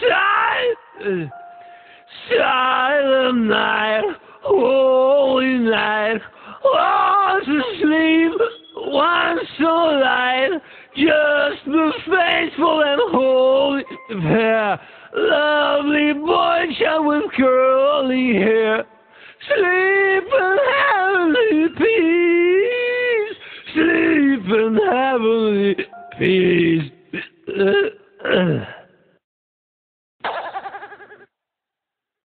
silent, silent night, holy night, lost asleep, one so light, just the faithful and holy pair, lovely boy child with curly hair, sleep in heavenly peace, sleep in heavenly peace.